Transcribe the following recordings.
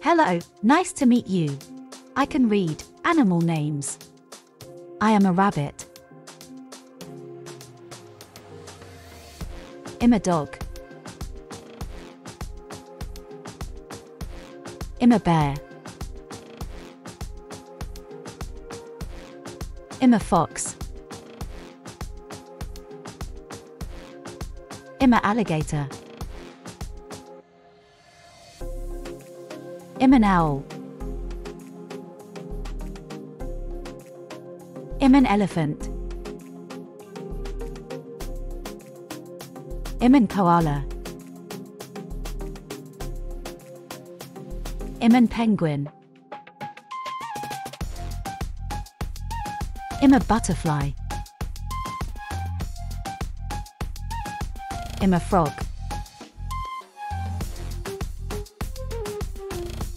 Hello, nice to meet you. I can read animal names. I am a rabbit. I'm a dog. I'm a bear. I'm a fox. I'm a alligator. I'm an owl. I'm an elephant. I'm an koala. I'm an penguin. I'm a butterfly. I'm a frog.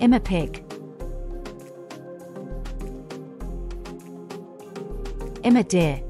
Emma chicken. I'm